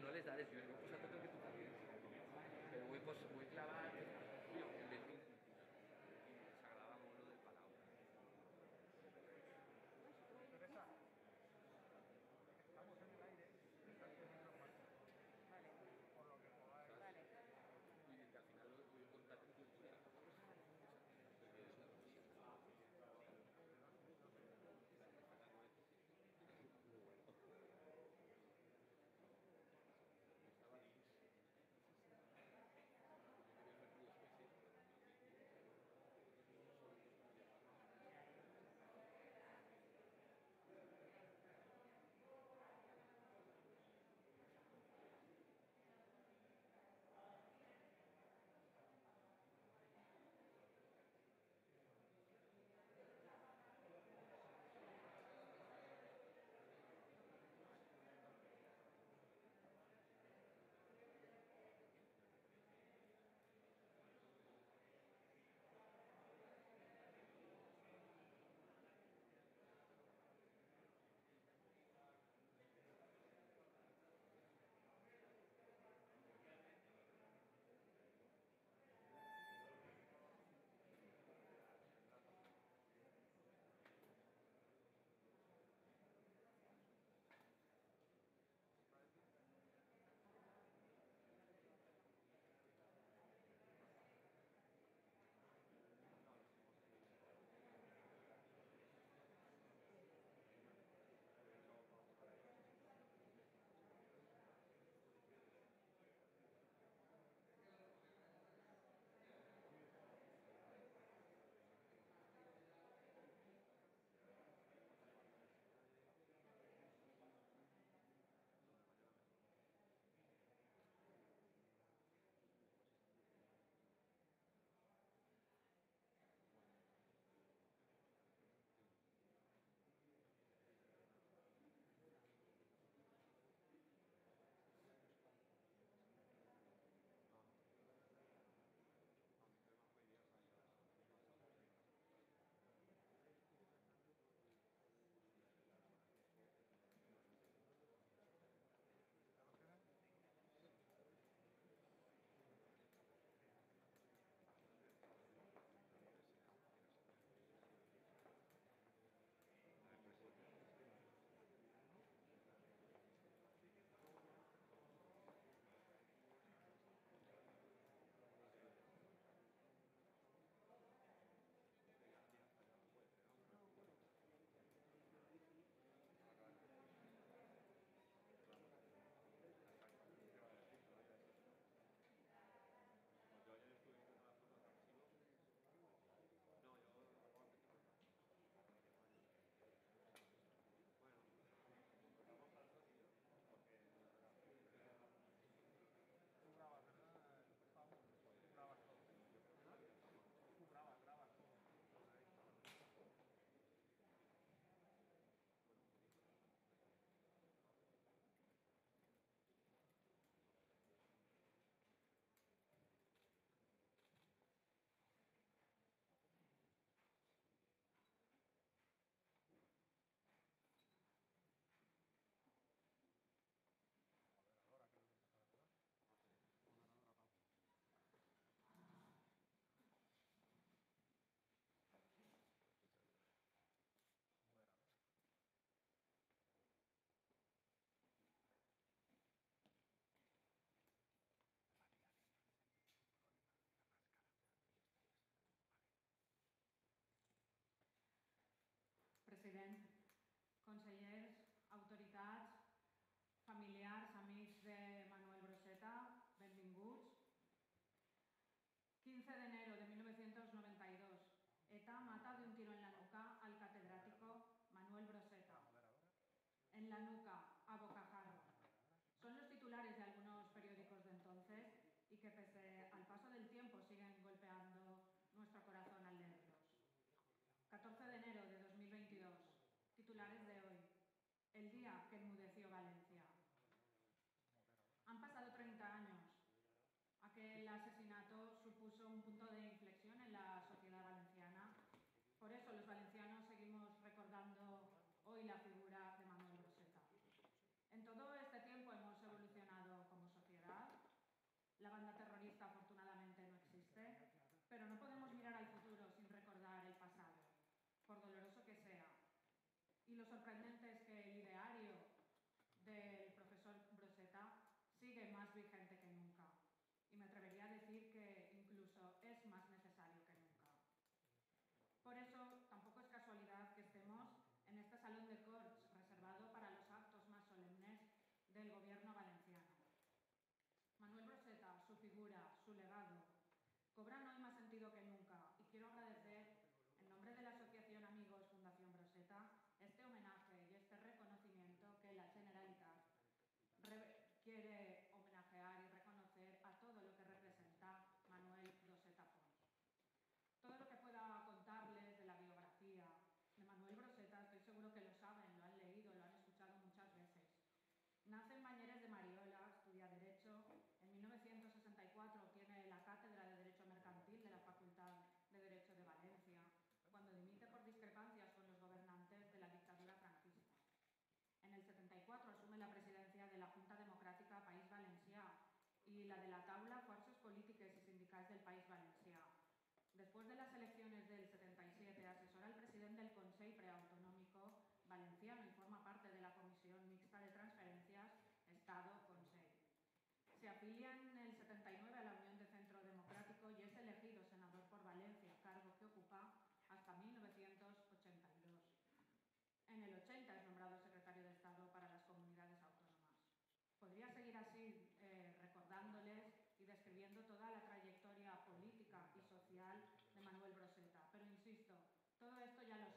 No les da desvío, que tú también. Muy, muy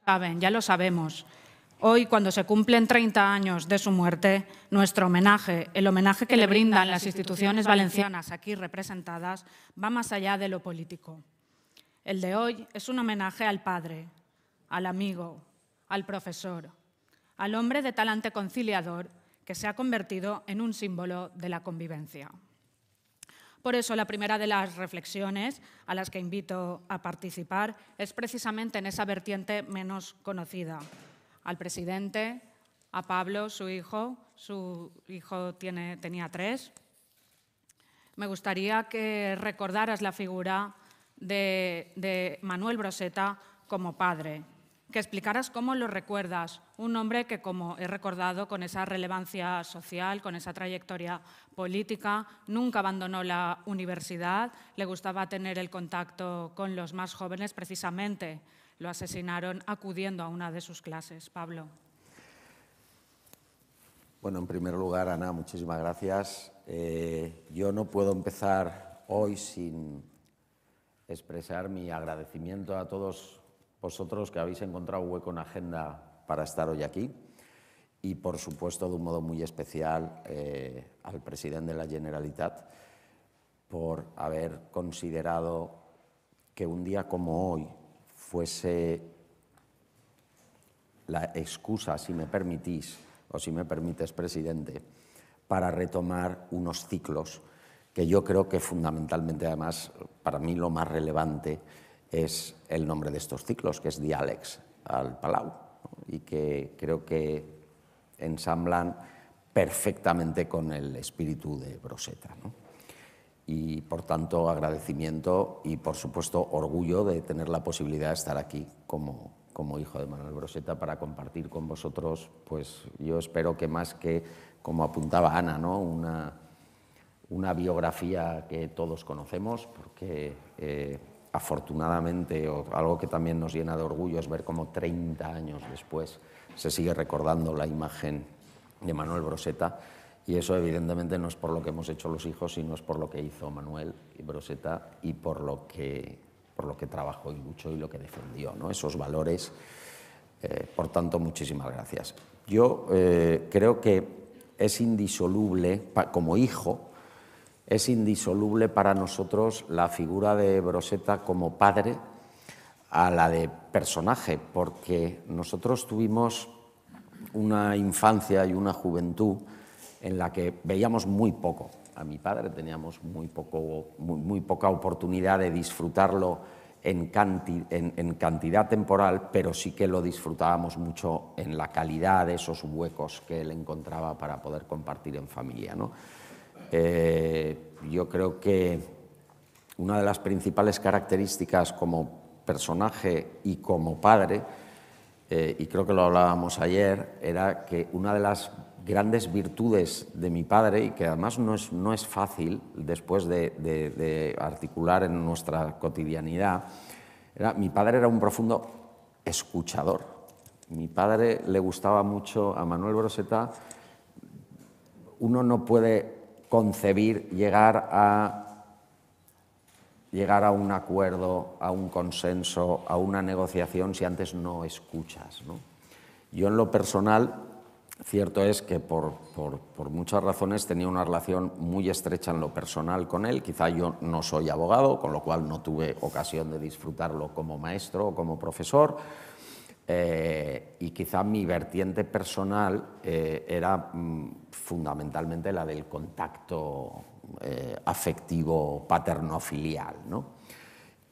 saben, ya lo sabemos. Hoy, cuando se cumplen 30 años de su muerte, nuestro homenaje, el homenaje que le brindan las instituciones valencianas aquí representadas, va más allá de lo político. El de hoy es un homenaje al padre, al amigo, al profesor, al hombre de talante conciliador que se ha convertido en un símbolo de la convivencia. Por eso, la primera de las reflexiones a las que invito a participar es precisamente en esa vertiente menos conocida. Al presidente, a Pablo, su hijo, su hijo tiene, tenía tres. Me gustaría que recordaras la figura de, de Manuel Broseta como padre, que explicaras cómo lo recuerdas. Un hombre que, como he recordado, con esa relevancia social, con esa trayectoria política, nunca abandonó la universidad, le gustaba tener el contacto con los más jóvenes, precisamente lo asesinaron acudiendo a una de sus clases. Pablo. Bueno, en primer lugar, Ana, muchísimas gracias. Eh, yo no puedo empezar hoy sin expresar mi agradecimiento a todos vosotros que habéis encontrado hueco en agenda para estar hoy aquí. Y, por supuesto, de un modo muy especial eh, al presidente de la Generalitat por haber considerado que un día como hoy fuese la excusa, si me permitís, o si me permites, presidente, para retomar unos ciclos que yo creo que fundamentalmente, además, para mí lo más relevante es el nombre de estos ciclos, que es Diálex al Palau, y que creo que ensamblan perfectamente con el espíritu de Broseta. Y por tanto, agradecimiento y por supuesto orgullo de tener la posibilidad de estar aquí como, como hijo de Manuel Broseta para compartir con vosotros, pues yo espero que más que, como apuntaba Ana, ¿no? una, una biografía que todos conocemos, porque eh, afortunadamente, o algo que también nos llena de orgullo es ver cómo 30 años después se sigue recordando la imagen de Manuel Broseta. Y eso evidentemente no es por lo que hemos hecho los hijos, sino es por lo que hizo Manuel Broseta y por lo que, por lo que trabajó y luchó y lo que defendió, ¿no? esos valores. Eh, por tanto, muchísimas gracias. Yo eh, creo que es indisoluble, como hijo, es indisoluble para nosotros la figura de Broseta como padre a la de personaje, porque nosotros tuvimos una infancia y una juventud en la que veíamos muy poco. A mi padre teníamos muy, poco, muy, poca oportunidad de disfrutarlo en, en, cantidad temporal, pero sí que lo disfrutábamos mucho en la calidad de esos huecos que él encontraba para poder compartir en familia. ¿no? Eh, yo creo que una de las principales características como personaje y como padre, eh, y creo que lo hablábamos ayer, era que una de las grandes virtudes de mi padre, y que además no es, no es fácil después de, articular en nuestra cotidianidad, era, mi padre era un profundo escuchador. Mi padre le gustaba mucho a Manuel Broseta. Uno no puede concebir llegar a llegar a un acuerdo, a un consenso, a una negociación si antes no escuchas. Yo en lo personal, cierto es que por, por, muchas razones tenía una relación muy estrecha en lo personal con él. Quizá yo no soy abogado, con lo cual no tuve ocasión de disfrutarlo como maestro o como profesor. Eh, y quizá mi vertiente personal eh, era mm, fundamentalmente la del contacto eh, afectivo paterno-filial. ¿no?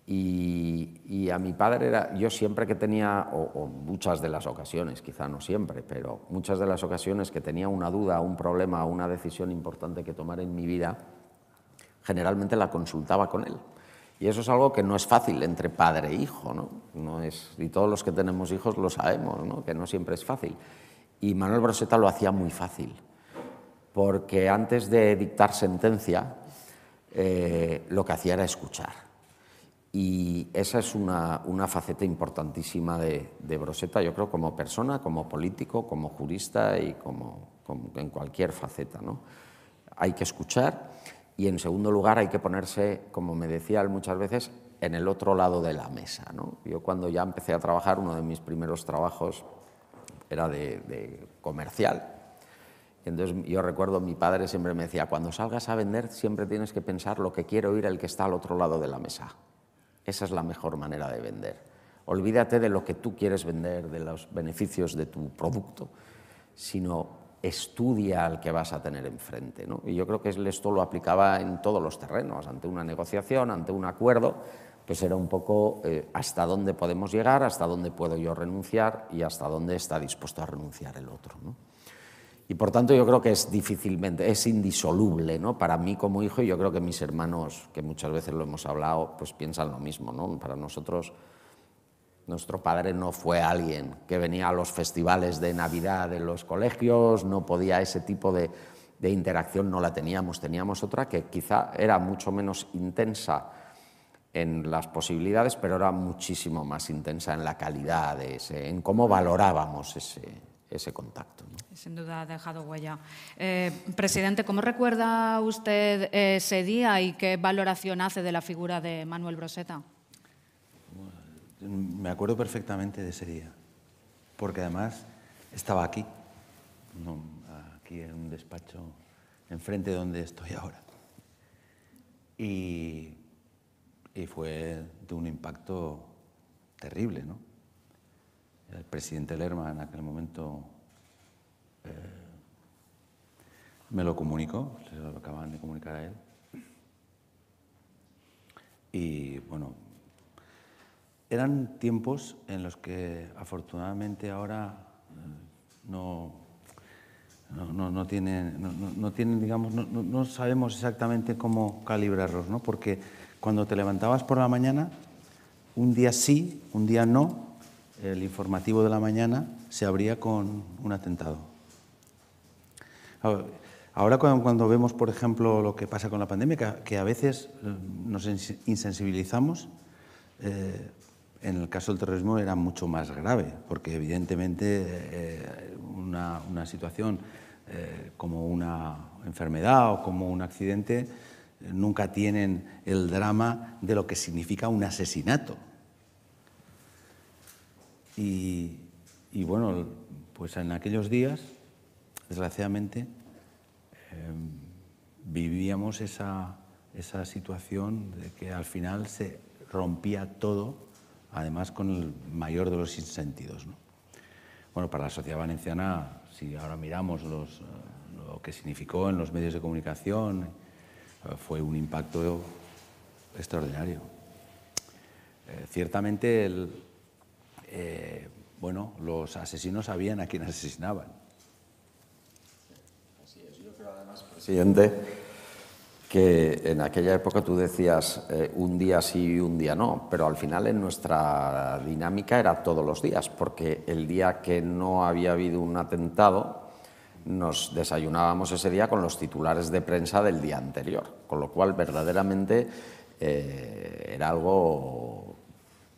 Y, a mi padre era, yo siempre que tenía, o, muchas de las ocasiones, quizá no siempre, pero muchas de las ocasiones que tenía una duda, un problema, una decisión importante que tomar en mi vida, generalmente la consultaba con él. Y eso es algo que no es fácil entre padre e hijo, ¿no? no es, y todos los que tenemos hijos lo sabemos, ¿no? que no siempre es fácil. Y Manuel Broseta lo hacía muy fácil porque antes de dictar sentencia eh, lo que hacía era escuchar. Y esa es una, faceta importantísima de, Broseta, yo creo, como persona, como político, como jurista y como, en cualquier faceta. ¿no? Hay que escuchar y, en segundo lugar, hay que ponerse, como me decía él muchas veces, en el otro lado de la mesa. Yo cuando ya empecé a trabajar, uno de mis primeros trabajos era de comercial entonces yo recuerdo, mi padre siempre me decía, cuando salgas a vender siempre tienes que pensar lo que quiere oír el que está al otro lado de la mesa. Esa es la mejor manera de vender. Olvídate de lo que tú quieres vender, de los beneficios de tu producto, sino estudia al que vas a tener enfrente. Y yo creo que esto lo aplicaba en todos los terrenos, ante una negociación, ante un acuerdo, pues era un poco eh, hasta dónde podemos llegar, hasta dónde puedo yo renunciar y hasta dónde está dispuesto a renunciar el otro. ¿no? Y por tanto yo creo que es difícilmente, es indisoluble ¿no? para mí como hijo y yo creo que mis hermanos, que muchas veces lo hemos hablado, pues piensan lo mismo. ¿no? Para nosotros, nuestro padre no fue alguien que venía a los festivales de Navidad de los colegios, no podía ese tipo de, interacción, no la teníamos. Teníamos otra que quizá era mucho menos intensa en las posibilidades, pero era muchísimo más intensa en la calidad, de en cómo valorábamos ese, contacto. Sin duda ha dejado huella. Eh, presidente, ¿cómo recuerda usted ese día y qué valoración hace de la figura de Manuel Broseta? Me acuerdo perfectamente de ese día, porque además estaba aquí, aquí en un despacho enfrente de donde estoy ahora. Y, fue de un impacto terrible, ¿no? el presidente Lerma en aquel momento eh, me lo comunicó, se lo acaban de comunicar a él. Y bueno, eran tiempos en los que afortunadamente ahora eh, no, no, no, tienen, no, tienen, no, sabemos exactamente cómo calibrarlos, ¿no? Porque cuando te levantabas por la mañana, un día sí, un día no, el informativo de la mañana se abría con un atentado. Ahora cuando, vemos, por ejemplo, lo que pasa con la pandemia, que, a veces eh, nos insensibilizamos, eh, en el caso del terrorismo era mucho más grave, porque evidentemente eh, una, situación como una enfermedad o como un accidente nunca tienen el drama de lo que significa un asesinato. Y, bueno, pues en aquellos días, desgraciadamente, em, vivíamos esa situación de que al final se rompía todo, además con el mayor de los sinsentidos. ¿no? Bueno, para la sociedad valenciana, si ahora miramos eh, lo que significó en los medios de comunicación, eh, fue un impacto extraordinario. Eh, ciertamente, el, bueno, los asesinos sabían a quién asesinaban. Así es, yo creo además, presidente, que en aquella época tú decías eh, un día sí y un día no, pero al final en nuestra dinámica era todos los días, porque el día que no había habido un atentado, nos desayunábamos ese día con los titulares de prensa del día anterior, con lo cual verdaderamente eh, era algo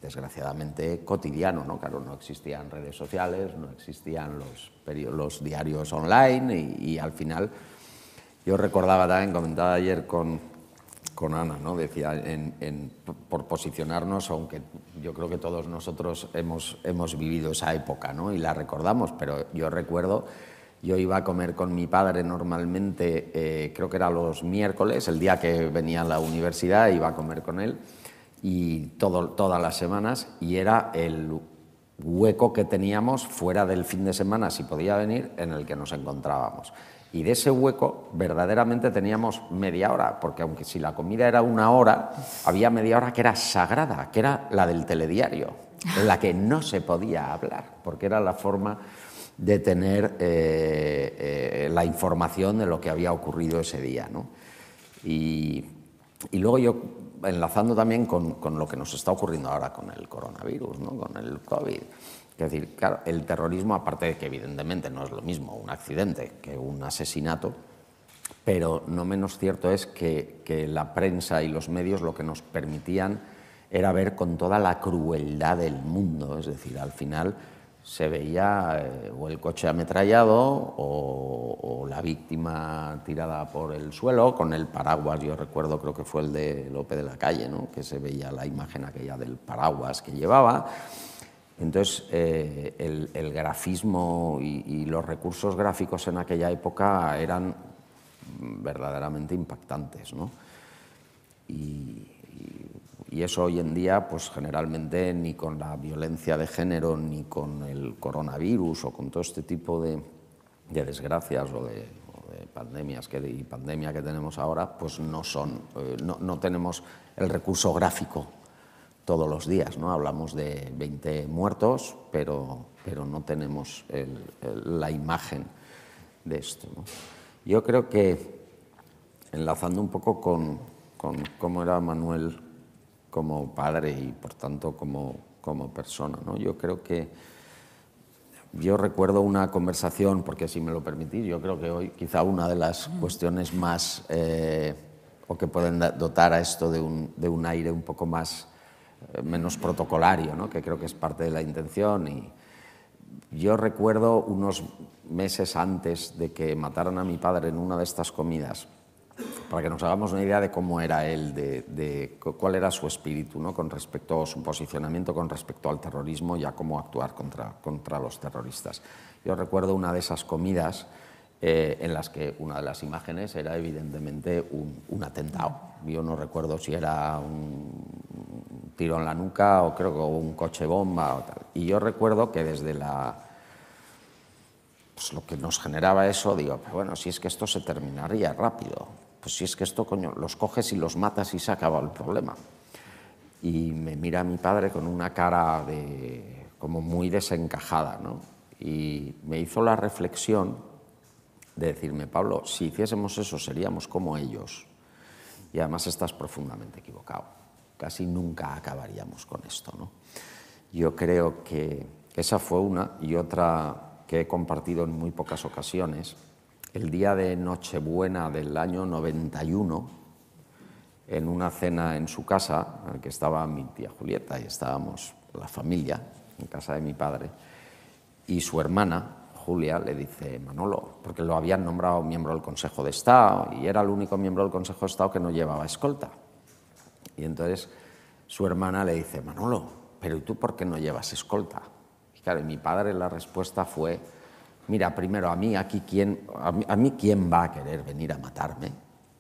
desgraciadamente cotidiano, ¿no? Claro, no existían redes sociales, no existían los, los diarios online y, y al final yo recordaba también, comentaba ayer con, con Ana, ¿no? decía, en, por posicionarnos, aunque yo creo que todos nosotros hemos, hemos vivido esa época ¿no? y la recordamos, pero yo recuerdo, yo iba a comer con mi padre normalmente, eh, creo que era los miércoles, el día que venía a la universidad, iba a comer con él, y todo, todas las semanas, y era el hueco que teníamos fuera del fin de semana, si podía venir, en el que nos encontrábamos. Y de ese hueco verdaderamente teníamos media hora, porque aunque si la comida era una hora, había media hora que era sagrada, que era la del telediario, en la que no se podía hablar, porque era la forma de tener eh, eh, la información de lo que había ocurrido ese día. Y, luego yo, enlazando también con, con, lo que nos está ocurriendo ahora con el coronavirus, ¿no? con el COVID, es decir, claro, el terrorismo, aparte de que evidentemente no es lo mismo un accidente que un asesinato, pero no menos cierto es que, la prensa y los medios lo que nos permitían era ver con toda la crueldad del mundo, es decir, al final se veía eh, o el coche ametrallado o, la víctima tirada por el suelo con el paraguas, yo recuerdo creo que fue el de Lope de la Calle, ¿no? que se veía la imagen aquella del paraguas que llevaba, entonces, eh, el, grafismo y, los recursos gráficos en aquella época eran verdaderamente impactantes. ¿no? Y, eso hoy en día, pues generalmente ni con la violencia de género, ni con el coronavirus o con todo este tipo de, desgracias o de, pandemias que, y pandemia que tenemos ahora, pues no, son, eh, no tenemos el recurso gráfico todos los días. ¿no? Hablamos de 20 muertos, pero, pero no tenemos la imagen de esto. Yo creo que, enlazando un poco con, con, cómo era Manuel como padre y por tanto como, como persona, ¿no? yo creo que yo recuerdo una conversación, porque si me lo permitís, yo creo que hoy quizá una de las cuestiones más, eh, o que pueden dotar a esto de un, de un aire un poco más menos protocolario, ¿no? que creo que es parte de la intención. Y yo recuerdo unos meses antes de que mataran a mi padre en una de estas comidas, para que nos hagamos una idea de cómo era él, de, cuál era su espíritu ¿no? con respecto a su posicionamiento con respecto al terrorismo y a cómo actuar contra, contra los terroristas. Yo recuerdo una de esas comidas eh, en las que una de las imágenes era evidentemente un, un atentado. Yo no recuerdo si era un tiro en la nuca o creo que un coche bomba o tal. Y yo recuerdo que desde la pues lo que nos generaba eso, digo, pero bueno, si es que esto se terminaría rápido, pues si es que esto, coño, los coges y los matas y se acaba el problema. Y me mira mi padre con una cara de, como muy desencajada, ¿no? Y me hizo la reflexión de decirme, Pablo, si hiciésemos eso seríamos como ellos. Y además estás profundamente equivocado casi nunca acabaríamos con esto. ¿no? Yo creo que esa fue una y otra que he compartido en muy pocas ocasiones. El día de Nochebuena del año 91, en una cena en su casa, en la que estaba mi tía Julieta y estábamos la familia en casa de mi padre, y su hermana, Julia, le dice, Manolo, porque lo habían nombrado miembro del Consejo de Estado y era el único miembro del Consejo de Estado que no llevaba escolta. Y entonces su hermana le dice, Manolo, pero ¿y tú por qué no llevas escolta? Claro, y mi padre la respuesta fue, mira, primero, a mí aquí quién, a mí quién va a querer venir a matarme,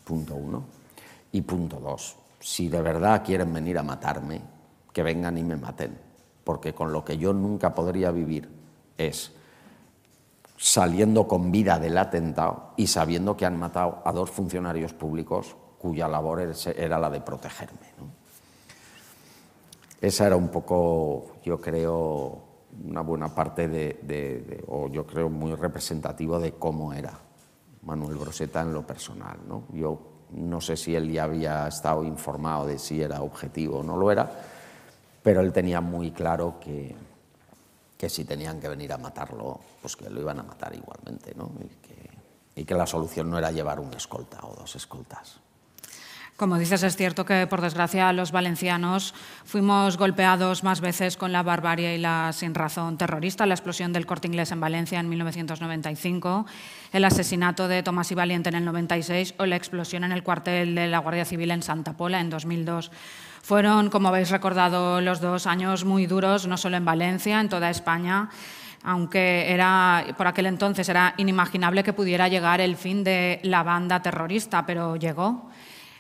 punto uno. Y punto dos, si de verdad quieren venir a matarme, que vengan y me maten, porque con lo que yo nunca podría vivir es saliendo con vida del atentado y sabiendo que han matado a dos funcionarios públicos cuya labor era la de protegerme. Esa era un poco, yo creo, una buena parte de, o yo creo muy representativo de cómo era Manuel Broseta en lo personal. ¿no? Yo no sé si él ya había estado informado de si era objetivo o no lo era, pero él tenía muy claro que, que si tenían que venir a matarlo, pues que lo iban a matar igualmente, y, que, y que la solución no era llevar un escolta o dos escoltas. Como dices, es cierto que, por desgracia, los valencianos fuimos golpeados más veces con la barbarie y la sinrazón terrorista, la explosión del corte inglés en Valencia en 1995, el asesinato de Tomás y Valiente en el 96 o la explosión en el cuartel de la Guardia Civil en Santa Pola en 2002. Fueron, como habéis recordado, los dos años muy duros, no solo en Valencia, en toda España aunque era, por aquel entonces era inimaginable que pudiera llegar el fin de la banda terrorista, pero llegó.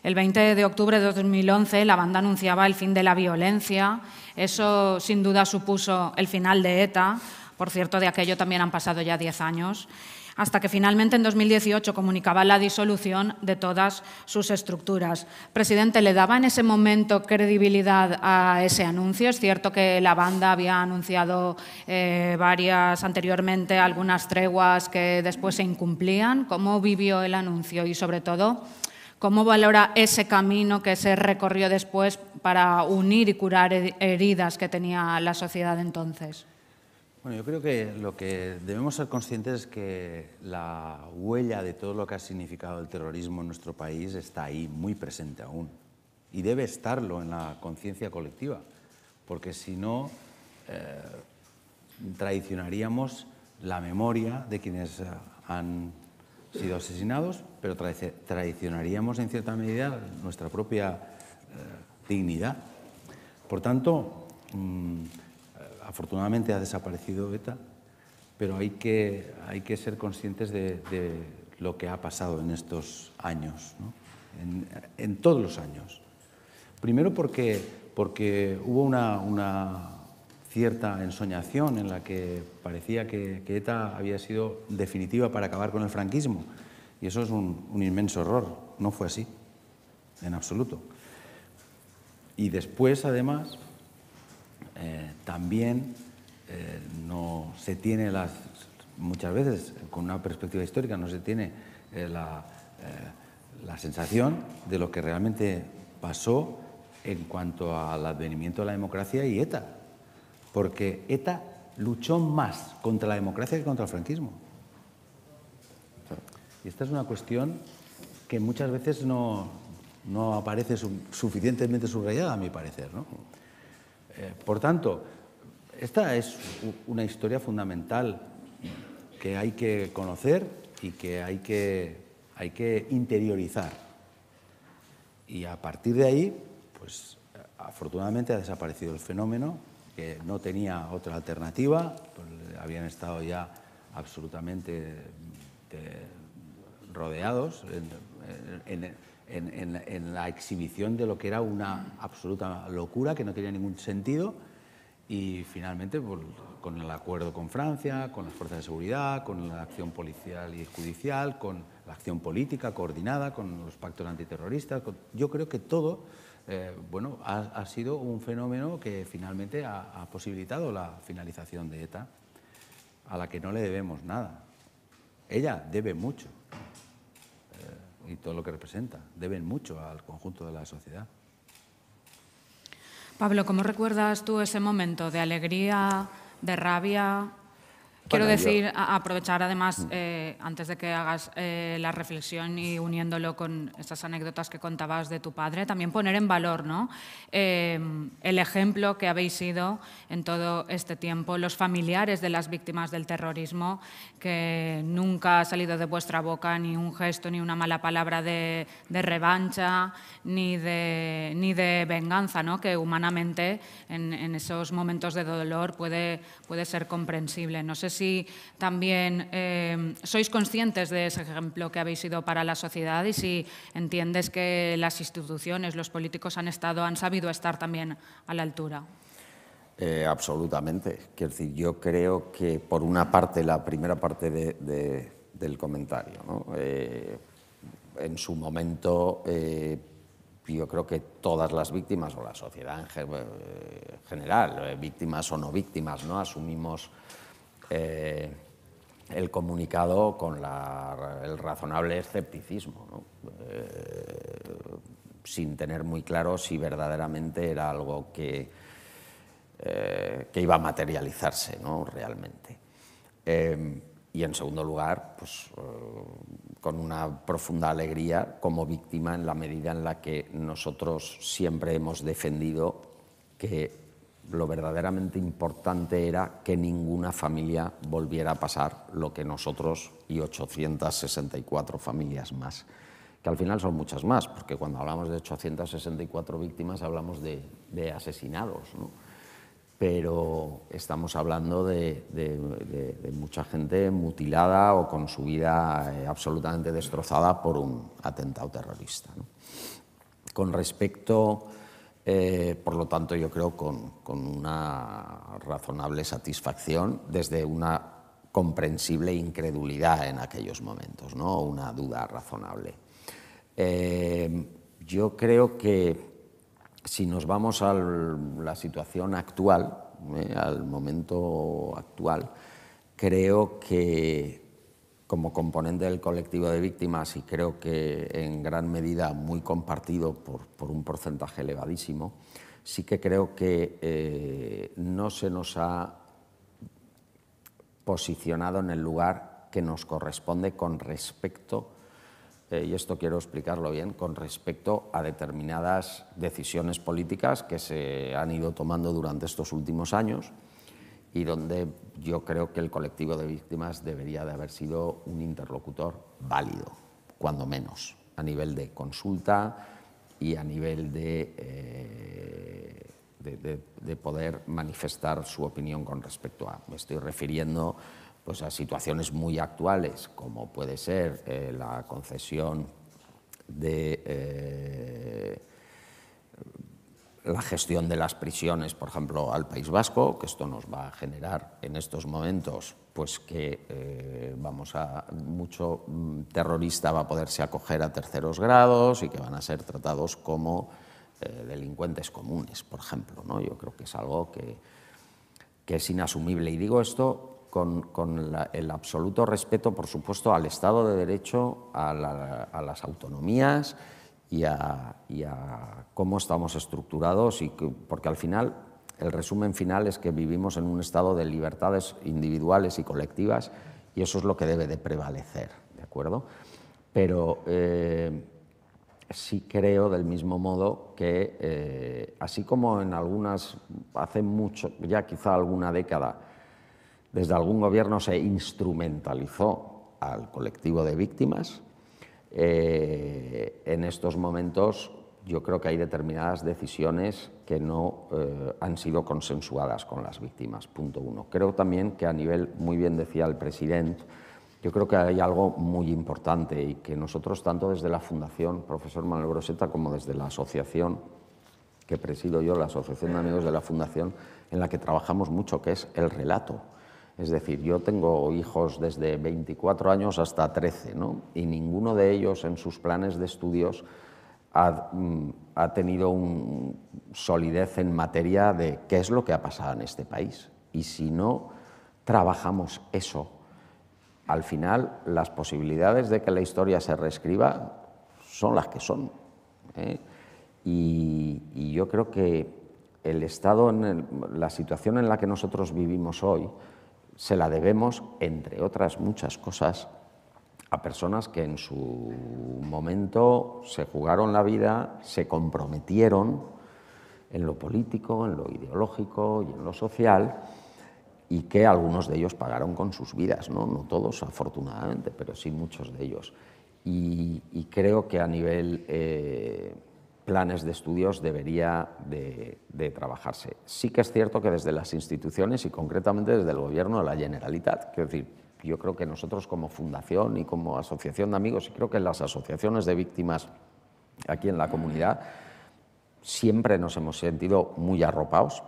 El 20 de octubre de 2011 la banda anunciaba el fin de la violencia. Eso sin duda supuso el final de ETA. Por cierto, de aquello también han pasado ya 10 años hasta que finalmente en 2018 comunicaba la disolución de todas sus estructuras. Presidente, ¿le daba en ese momento credibilidad a ese anuncio? Es cierto que la banda había anunciado eh, varias anteriormente, algunas treguas que después se incumplían. ¿Cómo vivió el anuncio y, sobre todo, ¿Cómo valora ese camino que se recorrió después para unir y curar heridas que tenía la sociedad entonces? Bueno, yo creo que lo que debemos ser conscientes es que la huella de todo lo que ha significado el terrorismo en nuestro país está ahí, muy presente aún. Y debe estarlo en la conciencia colectiva, porque si no, eh, traicionaríamos la memoria de quienes han sido asesinados, pero traicionaríamos en cierta medida nuestra propia eh, dignidad. Por tanto, mm, afortunadamente ha desaparecido ETA, pero hay que, ser conscientes de, lo que ha pasado en estos años, en, todos los años. Primero porque, hubo una cierta ensoñación en la que parecía que, ETA había sido definitiva para acabar con el franquismo. Y eso es un, inmenso error. No fue así, en absoluto. Y después, además, eh, también eh, no se tiene las, muchas veces, con una perspectiva histórica, no se tiene eh, la, la sensación de lo que realmente pasó en cuanto al advenimiento de la democracia y ETA porque ETA luchó más contra la democracia que contra el franquismo. Y esta es una cuestión que muchas veces no, aparece suficientemente subrayada, a mi parecer. Eh, por tanto, esta es una historia fundamental que hay que conocer y que hay que, hay que interiorizar. Y a partir de ahí, pues afortunadamente ha desaparecido el fenómeno que no tenía otra alternativa, pues, habían estado ya absolutamente eh, rodeados en, la exhibición de lo que era una absoluta locura que no tenía ningún sentido y finalmente pues, con el acuerdo con Francia, con las fuerzas de seguridad, con la acción policial y judicial, con la acción política coordinada, con los pactos antiterroristas, yo creo que todo eh, bueno, ha, sido un fenómeno que finalmente ha, posibilitado la finalización de ETA, a la que no le debemos nada. Ella debe mucho, eh, y todo lo que representa, deben mucho al conjunto de la sociedad. Pablo, ¿cómo recuerdas tú ese momento de alegría, de rabia, Quiero decir, aprovechar además, eh, antes de que hagas eh, la reflexión y uniéndolo con estas anécdotas que contabas de tu padre, también poner en valor ¿no? Eh, el ejemplo que habéis sido en todo este tiempo, los familiares de las víctimas del terrorismo, que nunca ha salido de vuestra boca ni un gesto ni una mala palabra de, revancha ni de, ni de venganza, ¿no? que humanamente en, en, esos momentos de dolor puede, puede ser comprensible. No sé si también eh, sois conscientes de ese ejemplo que habéis sido para la sociedad y si entiendes que las instituciones, los políticos han estado, han sabido estar también a la altura. Eh, absolutamente. Quiero decir, yo creo que por una parte, la primera parte del comentario, eh, en su momento yo creo que todas las víctimas o la sociedad en general, víctimas o no víctimas, ¿no? asumimos eh, el comunicado con el razonable escepticismo, eh, sin tener muy claro si verdaderamente era algo que, eh, que iba a materializarse ¿no? realmente. y en segundo lugar, pues, con una profunda alegría como víctima en la medida en la que nosotros siempre hemos defendido que lo verdaderamente importante era que ninguna familia volviera a pasar lo que nosotros y 864 familias más, que al final son muchas más, porque cuando hablamos de 864 víctimas hablamos de, asesinados, pero estamos hablando de, mucha gente mutilada o con su vida eh, absolutamente destrozada por un atentado terrorista. Con respecto eh, por lo tanto, yo creo con, con una razonable satisfacción desde una comprensible incredulidad en aquellos momentos, ¿no? una duda razonable. Eh, yo creo que si nos vamos a la situación actual, eh, al momento actual, creo que como componente del colectivo de víctimas y creo que en gran medida muy compartido por, un porcentaje elevadísimo, sí que creo que eh, no se nos ha posicionado en el lugar que nos corresponde con respecto, eh, y esto quiero explicarlo bien, con respecto a determinadas decisiones políticas que se han ido tomando durante estos últimos años y donde yo creo que el colectivo de víctimas debería de haber sido un interlocutor válido, cuando menos, a nivel de consulta y a nivel de, eh, de, poder manifestar su opinión con respecto a. Me estoy refiriendo pues, a situaciones muy actuales, como puede ser eh, la concesión de... Eh, la gestión de las prisiones, por ejemplo, al País Vasco, que esto nos va a generar en estos momentos, pues que eh, vamos a mucho mm, terrorista va a poderse acoger a terceros grados y que van a ser tratados como eh, delincuentes comunes, por ejemplo. ¿no? Yo creo que es algo que, que es inasumible. Y digo esto con, el absoluto respeto, por supuesto, al Estado de Derecho, a las autonomías y a, cómo estamos estructurados, y porque al final el resumen final es que vivimos en un estado de libertades individuales y colectivas y eso es lo que debe de prevalecer, ¿de acuerdo? Pero eh, sí creo del mismo modo que, eh, así como en algunas, hace mucho, ya quizá alguna década, desde algún gobierno se instrumentalizó al colectivo de víctimas, eh, en estos momentos yo creo que hay determinadas decisiones que no eh, han sido consensuadas con las víctimas, punto uno. Creo también que a nivel, muy bien decía el presidente, yo creo que hay algo muy importante y que nosotros, tanto desde la Fundación Profesor Manuel Groseta como desde la asociación que presido yo, la Asociación de Amigos de la Fundación, en la que trabajamos mucho, que es el relato. Es decir, yo tengo hijos desde 24 años hasta 13, ¿no? y ninguno de ellos en sus planes de estudios ha, mm, tenido solidez en materia de qué es lo que ha pasado en este país. Y si no trabajamos eso, al final las posibilidades de que la historia se reescriba son las que son. ¿eh? Y, yo creo que el estado, la situación en la que nosotros vivimos hoy, se la debemos, entre otras muchas cosas, a personas que en su momento se jugaron la vida, se comprometieron en lo político, en lo ideológico y en lo social, y que algunos de ellos pagaron con sus vidas, no, todos afortunadamente, pero sí muchos de ellos. Y, creo que a nivel eh, planes de estudios debería de, trabajarse. Sí que es cierto que desde las instituciones y concretamente desde el Gobierno de la Generalitat, quiero decir, yo creo que nosotros como fundación y como asociación de amigos, y creo que las asociaciones de víctimas aquí en la comunidad, siempre nos hemos sentido muy arropados.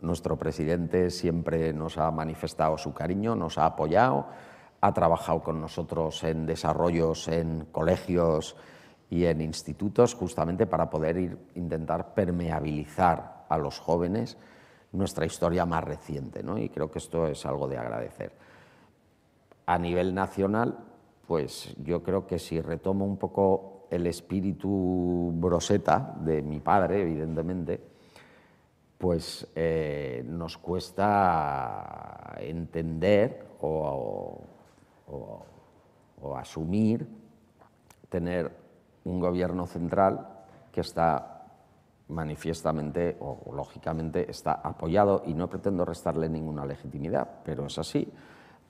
Nuestro presidente siempre nos ha manifestado su cariño, nos ha apoyado, ha trabajado con nosotros en desarrollos en colegios, y en institutos justamente para poder ir, intentar permeabilizar a los jóvenes nuestra historia más reciente, ¿no? y creo que esto es algo de agradecer. A nivel nacional, pues yo creo que si retomo un poco el espíritu broseta de mi padre, evidentemente, pues eh, nos cuesta entender o, o asumir tener un gobierno central que está manifiestamente o lógicamente está apoyado, y no pretendo restarle ninguna legitimidad, pero es así,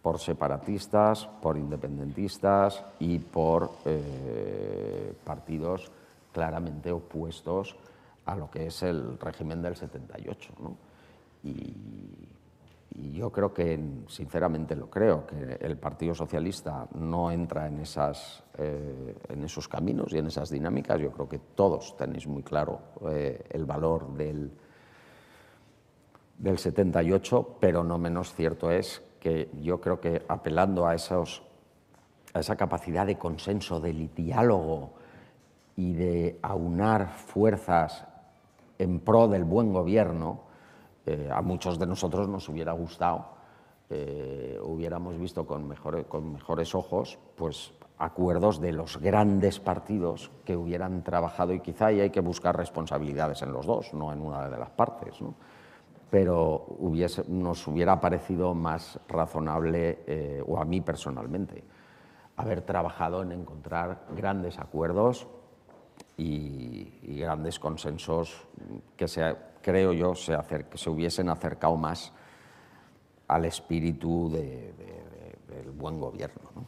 por separatistas, por independentistas y por eh, partidos claramente opuestos a lo que es el régimen del 78. ¿no? Y yo creo que, sinceramente lo creo, que el Partido Socialista no entra en, esas, eh, en esos caminos y en esas dinámicas. Yo creo que todos tenéis muy claro eh, el valor del, del 78, pero no menos cierto es que yo creo que apelando a, esos, a esa capacidad de consenso, de diálogo y de aunar fuerzas en pro del buen gobierno, eh, a muchos de nosotros nos hubiera gustado, eh, hubiéramos visto con, con mejores ojos, pues acuerdos de los grandes partidos que hubieran trabajado y quizá hay que buscar responsabilidades en los dos, no en una de las partes. Pero hubiese, nos hubiera parecido más razonable, eh, o a mí personalmente, haber trabajado en encontrar grandes acuerdos y, y grandes consensos que se creo yo, se, se hubiesen acercado más al espíritu del buen gobierno.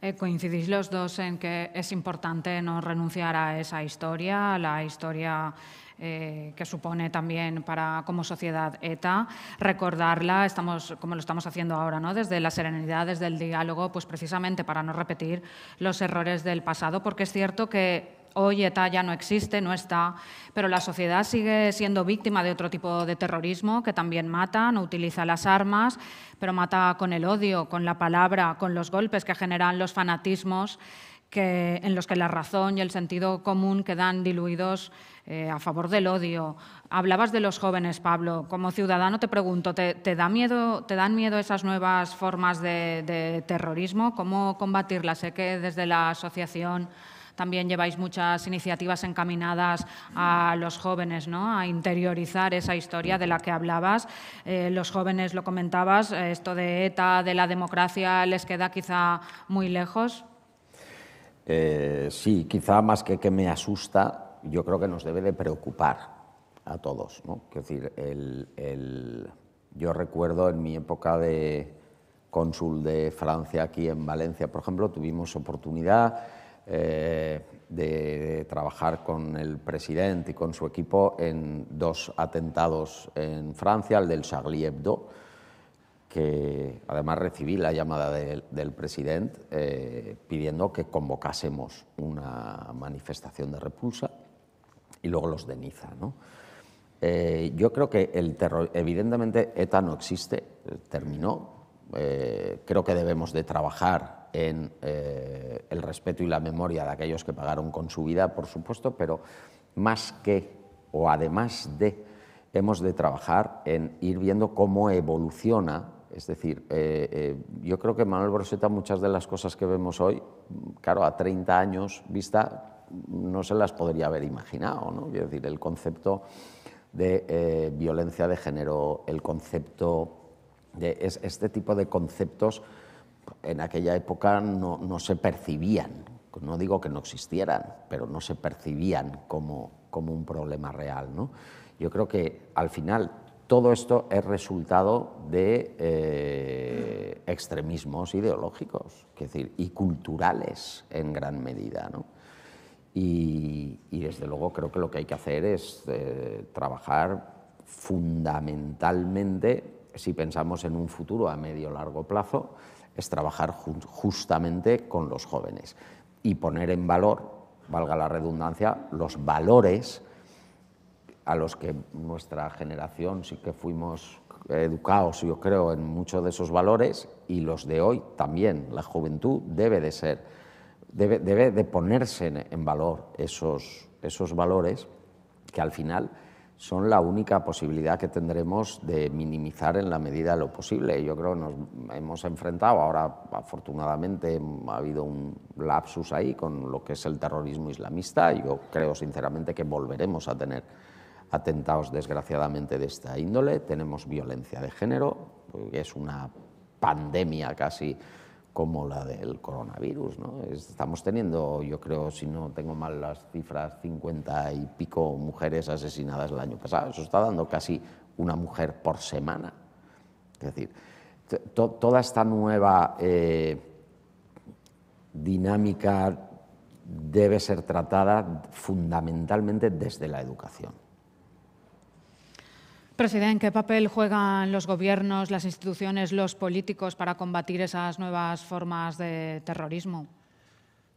Eh, coincidís los dos en que es importante no renunciar a esa historia, a la historia eh, que supone también para como sociedad ETA, recordarla, estamos, como lo estamos haciendo ahora, ¿no? desde la serenidad, desde el diálogo, pues precisamente para no repetir los errores del pasado, porque es cierto que Hoy ETA ya no existe, no está, pero la sociedad sigue siendo víctima de otro tipo de terrorismo que también mata, no utiliza las armas, pero mata con el odio, con la palabra, con los golpes que generan los fanatismos que, en los que la razón y el sentido común quedan diluidos eh, a favor del odio. Hablabas de los jóvenes, Pablo. Como ciudadano te pregunto, ¿te, da miedo, ¿te dan miedo esas nuevas formas de, terrorismo? ¿Cómo combatirlas? Sé que desde la asociación también lleváis muchas iniciativas encaminadas a los jóvenes, ¿no? a interiorizar esa historia de la que hablabas. Eh, los jóvenes, lo comentabas, eh, esto de ETA, de la democracia, les queda quizá muy lejos. Sí, quizá más que que me asusta, yo creo que nos debe de preocupar a todos. ¿no? Es decir, yo recuerdo en mi época de cónsul de Francia aquí en Valencia, por ejemplo, tuvimos oportunidad eh, de trabajar con el presidente y con su equipo en dos atentados en Francia, el del Charlie Hebdo, que además recibí la llamada del presidente eh, pidiendo que convocásemos una manifestación de repulsa y luego los de Niza. Eh, yo creo que el terror, evidentemente ETA no existe, terminó, creo que debemos de trabajar en eh, el respeto y la memoria de aquellos que pagaron con su vida, por supuesto, pero más que, o además de, hemos de trabajar en ir viendo cómo evoluciona. Es decir, eh, eh, yo creo que Manuel Broseta muchas de las cosas que vemos hoy, claro, a 30 años vista, no se las podría haber imaginado. ¿no? Es decir, el concepto de violencia de género, el concepto este tipo de conceptos en aquella época no, se percibían, no digo que no existieran, pero no se percibían como, como un problema real. ¿no? Yo creo que al final todo esto es resultado de eh, extremismos ideológicos decir, y culturales en gran medida. ¿no? Y, desde luego creo que lo que hay que hacer es eh, trabajar fundamentalmente, si pensamos en un futuro a medio largo plazo, es trabajar justamente con los jóvenes y poner en valor, valga la redundancia, los valores a los que nuestra generación sí que fuimos educados, yo creo, en muchos de esos valores y los de hoy también. La juventud debe de ser, debe, de ponerse en, valor esos, esos valores que al final son la única posibilidad que tendremos de minimizar en la medida de lo posible. Yo creo que nos hemos enfrentado, ahora afortunadamente ha habido un lapsus ahí con lo que es el terrorismo islamista. Yo creo sinceramente que volveremos a tener atentados desgraciadamente de esta índole. Tenemos violencia de género, es una pandemia casi como la del coronavirus. ¿no? Estamos teniendo, yo creo, si no tengo mal las cifras, 50 y pico mujeres asesinadas el año pasado. Eso está dando casi una mujer por semana. Es decir, toda esta nueva eh, dinámica debe ser tratada fundamentalmente desde la educación. Presidente, ¿qué papel juegan los gobiernos, las instituciones, los políticos para combatir esas nuevas formas de terrorismo?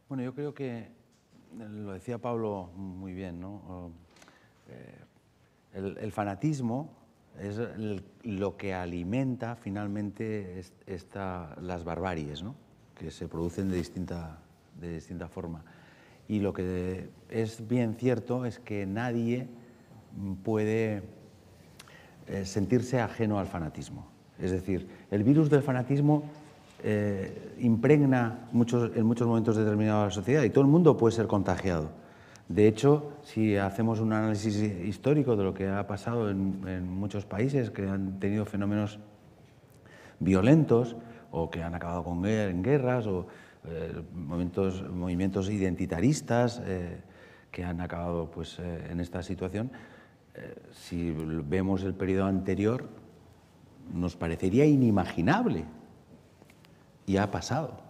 Bueno, yo creo que lo decía Pablo muy bien, ¿no? Eh, el, fanatismo es lo que alimenta finalmente las barbaries, ¿no? que se producen de distinta, de distinta forma. Y lo que es bien cierto es que nadie puede eh, sentirse ajeno al fanatismo. Es decir, el virus del fanatismo eh, impregna muchos, en muchos momentos determinados a la sociedad y todo el mundo puede ser contagiado. De hecho, si hacemos un análisis histórico de lo que ha pasado en, muchos países que han tenido fenómenos violentos o que han acabado con en guerras o eh, movimientos identitaristas que han acabado pues, en esta situación, si vemos el periodo anterior, nos parecería inimaginable. Y ha pasado.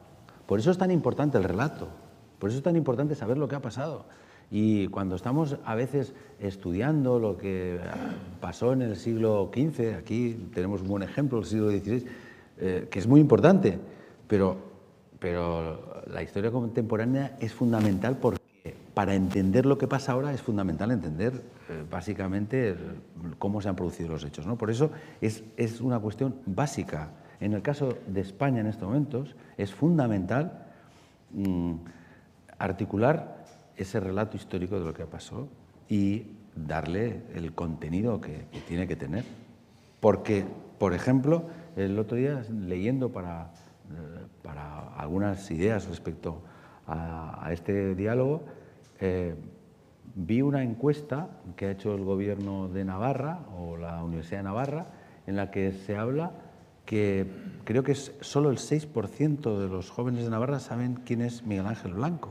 Por eso es tan importante el relato, por eso es tan importante saber lo que ha pasado. Y cuando estamos a veces estudiando lo que pasó en el siglo XV, aquí tenemos un buen ejemplo, el siglo XVI, eh, que es muy importante, pero, pero la historia contemporánea es fundamental porque para entender lo que pasa ahora es fundamental entender eh, básicamente cómo se han producido los hechos. ¿no? Por eso es, es, una cuestión básica. En el caso de España en estos momentos es fundamental mm, articular ese relato histórico de lo que pasó y darle el contenido que, tiene que tener. Porque, por ejemplo, el otro día leyendo para, eh, para algunas ideas respecto a, a este diálogo, eh, vi una encuesta que ha hecho el gobierno de Navarra o la Universidad de Navarra en la que se habla que creo que solo el 6% de los jóvenes de Navarra saben quién es Miguel Ángel Blanco.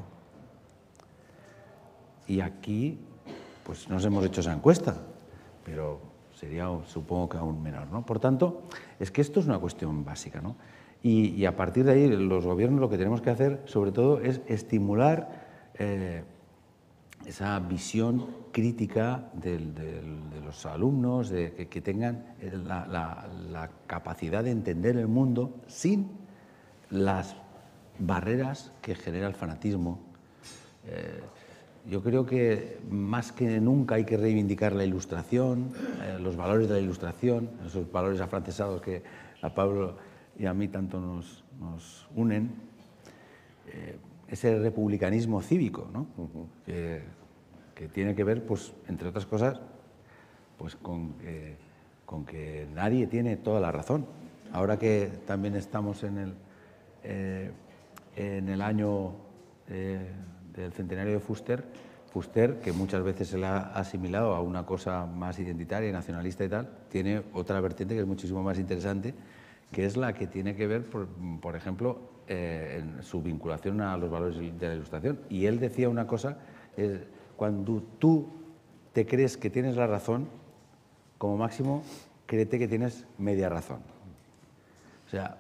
Y aquí, pues nos hemos hecho esa encuesta, pero sería, supongo que aún menor. ¿no? Por tanto, es que esto es una cuestión básica. ¿no? Y, a partir de ahí, los gobiernos lo que tenemos que hacer, sobre todo, es estimular eh, esa visión crítica de los alumnos, de que, tengan la, capacidad de entender el mundo sin las barreras que genera el fanatismo. Eh, yo creo que más que nunca hay que reivindicar la ilustración, eh, los valores de la ilustración, esos valores afrancesados que a Pablo y a mí tanto nos, unen. Eh, ese republicanismo cívico, ¿no? que, tiene que ver, pues, entre otras cosas, pues, con, con que nadie tiene toda la razón. Ahora que también estamos en el, eh, en el año eh, del centenario de Fuster, Fuster, que muchas veces se le ha asimilado a una cosa más identitaria, nacionalista y tal, tiene otra vertiente que es muchísimo más interesante, que es la que tiene que ver, por, ejemplo, eh, en su vinculación a los valores de la ilustración. Y él decía una cosa, cuando tú te crees que tienes la razón, como máximo, créete que tienes media razón. O sea,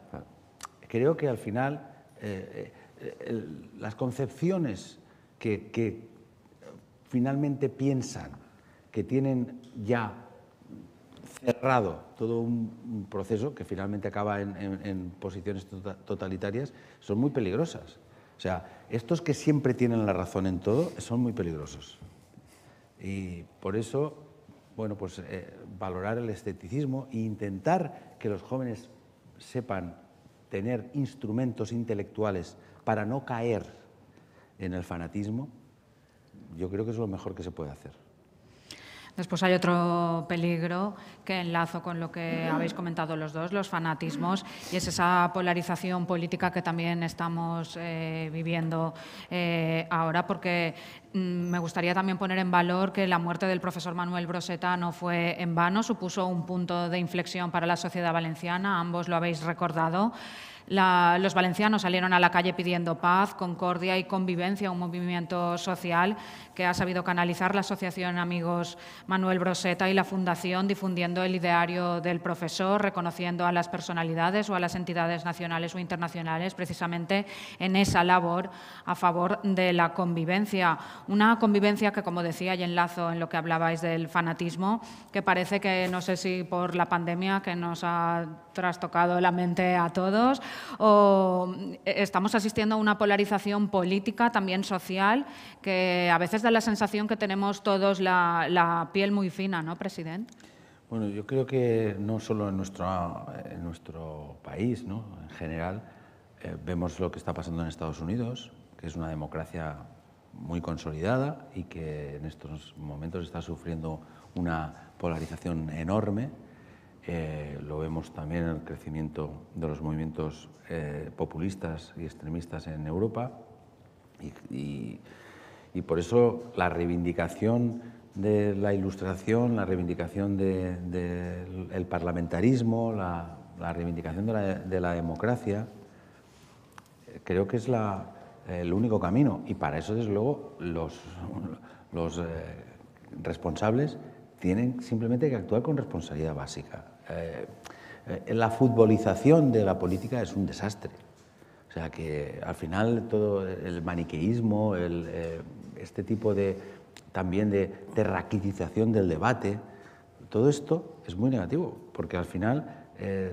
creo que al final eh, eh, las concepciones que, finalmente piensan que tienen ya cerrado todo un, proceso que finalmente acaba en, posiciones tota-, totalitarias, son muy peligrosas. O sea, estos que siempre tienen la razón en todo son muy peligrosos. Y por eso, bueno, pues eh, valorar el esteticismo e intentar que los jóvenes sepan tener instrumentos intelectuales para no caer en el fanatismo, yo creo que es lo mejor que se puede hacer. Después hay otro peligro que enlazo con lo que habéis comentado los dos, los fanatismos, y es esa polarización política que también estamos eh, viviendo eh, ahora, porque mm, me gustaría también poner en valor que la muerte del profesor Manuel Broseta no fue en vano, supuso un punto de inflexión para la sociedad valenciana, ambos lo habéis recordado los valencianos salieron a la calle pidiendo paz, concordia y convivencia, un movimiento social que ha sabido canalizar la Asociación Amigos Manuel Broseta y la Fundación difundiendo el ideario del profesor, reconociendo a las personalidades o a las entidades nacionales o internacionales precisamente en esa labor a favor de la convivencia. Una convivencia que, como decía y enlazo en lo que hablabais del fanatismo, que parece que, no sé si por la pandemia que nos ha trastocado la mente a todos, o estamos asistiendo a una polarización política, también social, que a veces da la sensación que tenemos todos la, piel muy fina, ¿no, presidente? Bueno, yo creo que no solo en nuestro, país, en general, eh, vemos lo que está pasando en Estados Unidos, que es una democracia muy consolidada y que en estos momentos está sufriendo una polarización enorme eh, lo vemos también en el crecimiento de los movimientos eh, populistas y extremistas en Europa y, por eso la reivindicación de la ilustración, la reivindicación del parlamentarismo, la, reivindicación de la, democracia, creo que es el único camino y para eso desde luego los, eh, responsables tienen simplemente que actuar con responsabilidad básica. Eh, eh, la futbolización de la política es un desastre. O sea que al final todo el maniqueísmo, eh, este tipo de también de terraquitización del debate, todo esto es muy negativo, porque al final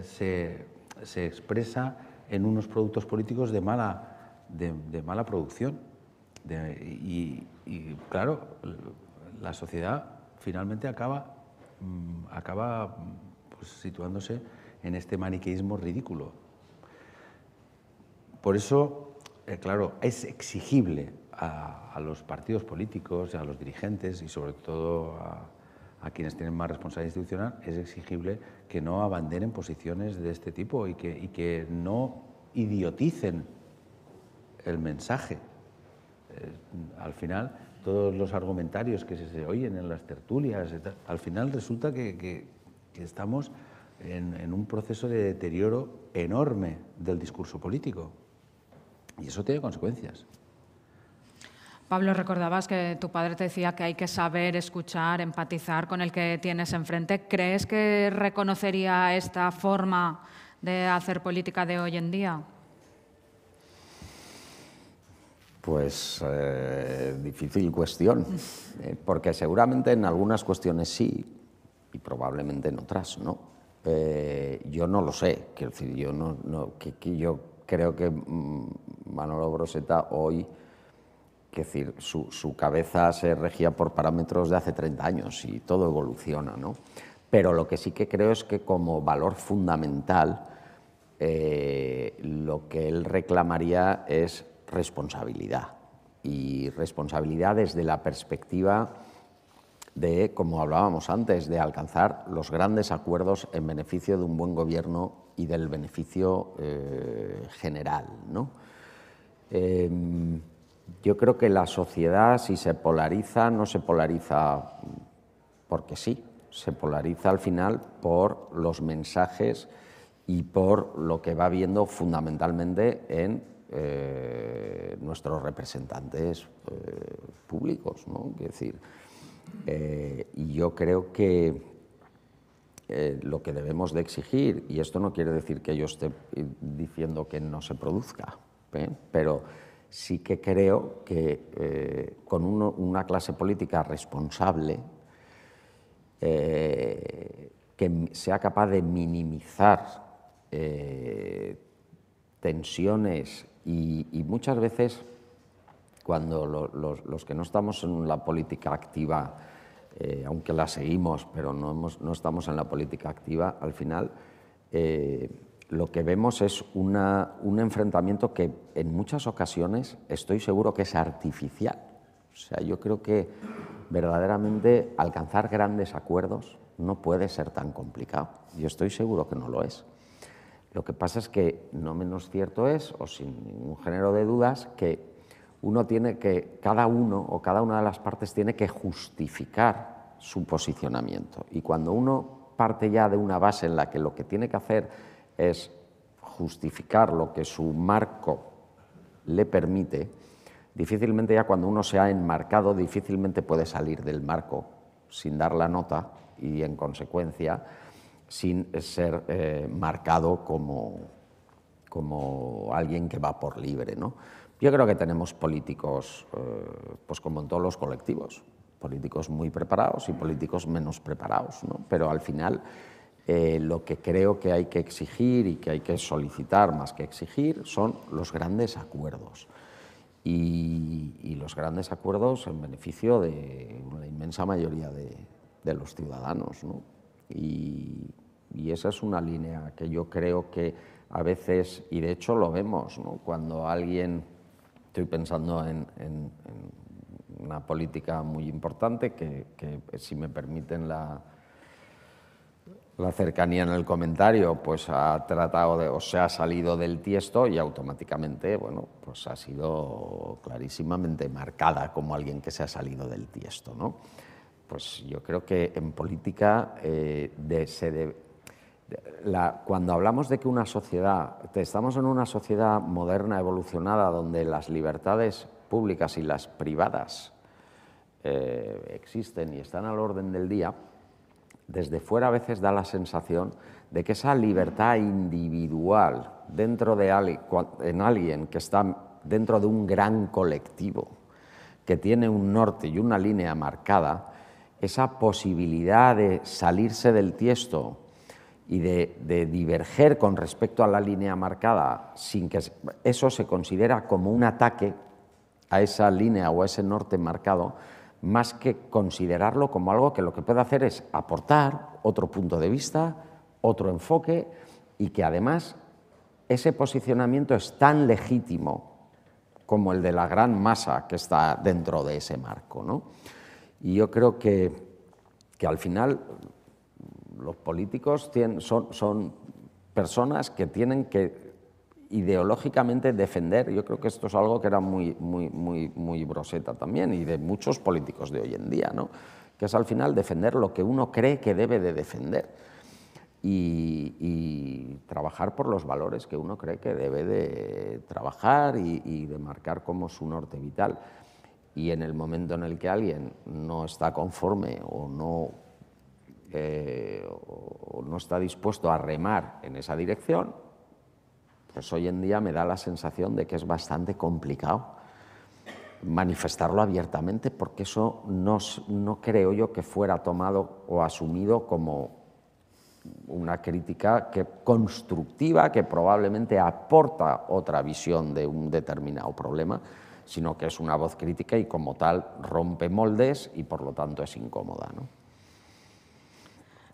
se, expresa en unos productos políticos de mala, de, mala producción. y, claro, la sociedad finalmente acaba, mm, acaba pues, situándose en este maniqueísmo ridículo. Por eso, eh, claro, es exigible a, los partidos políticos, a los dirigentes y sobre todo a, quienes tienen más responsabilidad institucional, es exigible que no abanderen posiciones de este tipo y que, no idioticen el mensaje. Eh, al final, todos los argumentarios que se oyen en las tertulias, al final resulta que, estamos en, un proceso de deterioro enorme del discurso político. Y eso tiene consecuencias. Pablo, recordabas que tu padre te decía que hay que saber escuchar, empatizar con el que tienes enfrente. ¿Crees que reconocería esta forma de hacer política de hoy en día? Pues eh, difícil cuestión, eh, porque seguramente en algunas cuestiones sí y probablemente en otras no. Eh, yo no lo sé, quiero decir, yo, no, que, yo creo que mm, Manolo Broseta hoy, que decir, su, cabeza se regía por parámetros de hace 30 años y todo evoluciona, ¿no? Pero lo que sí que creo es que como valor fundamental lo que él reclamaría es responsabilidad. Y responsabilidad desde la perspectiva de, como hablábamos antes, de alcanzar los grandes acuerdos en beneficio de un buen gobierno y del beneficio eh, general. ¿no? Em, yo creo que la sociedad, si se polariza, no se polariza porque sí, se polariza al final por los mensajes y por lo que va viendo fundamentalmente en eh, nuestros representantes eh, públicos. ¿no? Es decir, eh, y yo creo que lo que debemos de exigir, y esto no quiere decir que yo esté diciendo que no se produzca, pero sí que creo que con una clase política responsable, que sea capaz de minimizar tensiones y, muchas veces cuando los, que no estamos en la política activa, eh, aunque la seguimos, pero no, no, estamos en la política activa, al final eh, lo que vemos es una, un enfrentamiento que en muchas ocasiones estoy seguro que es artificial. O sea, yo creo que verdaderamente alcanzar grandes acuerdos no puede ser tan complicado. Yo estoy seguro que no lo es. Lo que pasa es que no menos cierto es, o sin ningún género de dudas, que uno tiene que, cada uno o cada una de las partes tiene que justificar su posicionamiento. Y cuando uno parte ya de una base en la que lo que tiene que hacer es justificar lo que su marco le permite, difícilmente ya cuando uno se ha enmarcado, difícilmente puede salir del marco sin dar la nota y en consecuencia sin ser eh, marcado como, como alguien que va por libre. ¿no? Yo creo que tenemos políticos, eh, pues como en todos los colectivos, políticos muy preparados y políticos menos preparados, ¿no? pero al final eh, lo que creo que hay que exigir y que hay que solicitar más que exigir son los grandes acuerdos. Y, los grandes acuerdos en beneficio de la inmensa mayoría de, de los ciudadanos. ¿no? Y, esa es una línea que yo creo que a veces, y de hecho lo vemos, cuando alguien, estoy pensando en, una política muy importante que, si me permiten la, la cercanía en el comentario, pues ha tratado de, o se ha salido del tiesto y automáticamente, bueno, pues ha sido clarísimamente marcada como alguien que se ha salido del tiesto, ¿no? Pues yo creo que en política eh, cuando hablamos de que una sociedad, estamos en una sociedad moderna, evolucionada, donde las libertades públicas y las privadas eh, existen y están al orden del día, desde fuera a veces da la sensación de que esa libertad individual dentro de en alguien que está dentro de un gran colectivo, que tiene un norte y una línea marcada, esa posibilidad de salirse del tiesto y de, diverger con respecto a la línea marcada sin que eso se considera como un ataque a esa línea o a ese norte marcado, más que considerarlo como algo que lo que puede hacer es aportar otro punto de vista, otro enfoque y que además ese posicionamiento es tan legítimo como el de la gran masa que está dentro de ese marco. ¿no? Y yo creo que, que al final los políticos son, son personas que tienen que ideológicamente defender, yo creo que esto es algo que era muy, muy, muy, muy broseta también y de muchos políticos de hoy en día, ¿no? que es al final defender lo que uno cree que debe de defender y, y trabajar por los valores que uno cree que debe de trabajar y, y de marcar como su norte vital y en el momento en el que alguien no está conforme o no, eh, o no está dispuesto a remar en esa dirección, pues hoy en día me da la sensación de que es bastante complicado manifestarlo abiertamente porque eso no, no creo yo que fuera tomado o asumido como una crítica que, constructiva que probablemente aporta otra visión de un determinado problema, sino que es una voz crítica y como tal rompe moldes y por lo tanto es incómoda. ¿no?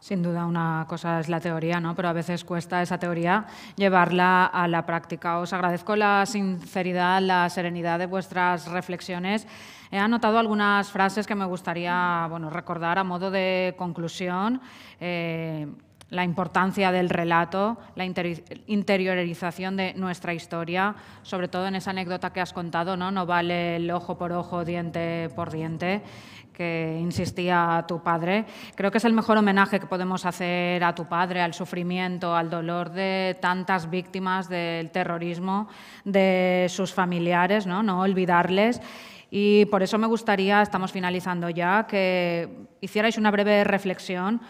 Sin duda, una cosa es la teoría, ¿no? pero a veces cuesta esa teoría llevarla a la práctica. Os agradezco la sinceridad, la serenidad de vuestras reflexiones. He anotado algunas frases que me gustaría bueno, recordar a modo de conclusión. Eh, la importancia del relato, la interiorización de nuestra historia, sobre todo en esa anécdota que has contado, ¿no? No vale el ojo por ojo, diente por diente, que insistía tu padre. Creo que es el mejor homenaje que podemos hacer a tu padre, al sufrimiento, al dolor de tantas víctimas del terrorismo, de sus familiares, no, no olvidarles. Y por eso me gustaría, estamos finalizando ya, que hicierais una breve reflexión